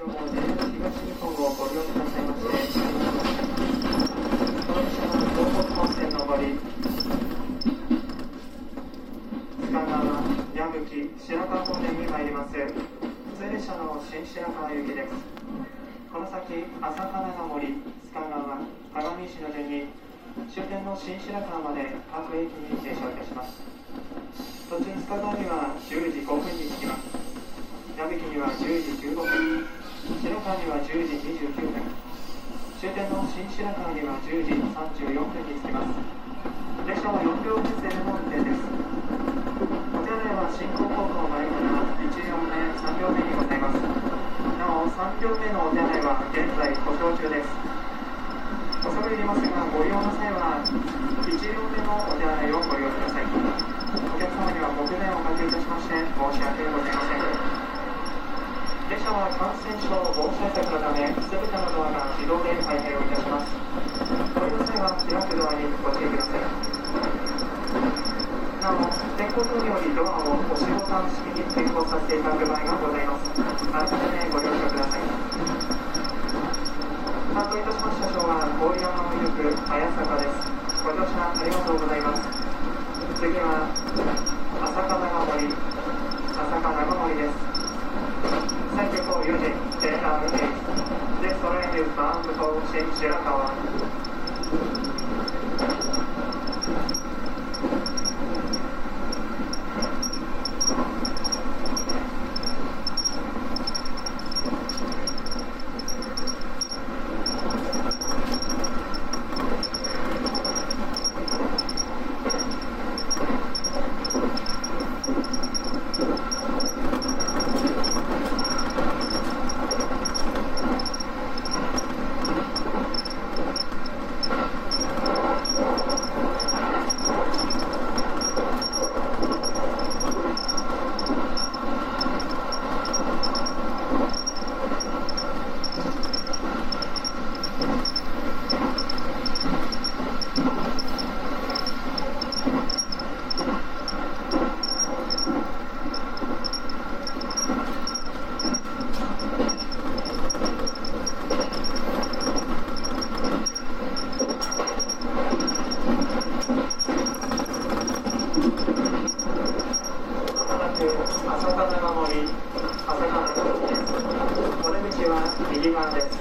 東日本をご利用くださいましてこの汽車の東北本線上り深川矢吹白川本線に参ります普通列車の新白川行きですこの先朝金ヶ森須賀川鏡石の順に終点の新白川まで各駅に停車いたします途中須川には10時5分に着きます。矢吹には10時15分。白川には10時29分終点の新白川には10時34分に着きます列車は4両編成での運転ですお手洗いは進行方向前から1両目3両目にございますなお3両目のお手洗いは現在故障中です恐れ入りますがご利用の際は1両目のお手洗いをご利用くださいお客様にはご不便をおかけいたしまして申し訳ございません。は感染症防止対策のため全てのドアが自動で開閉をいたしますご利用の際は開くドアにご注意くださいなお天候等によりドアを押しボタン式に変更させていただく場合がございます改めてご了承ください担当いたしました車は郡山のミルク早坂ですご乗車ありがとうございます。次は terceira. 道は右側です。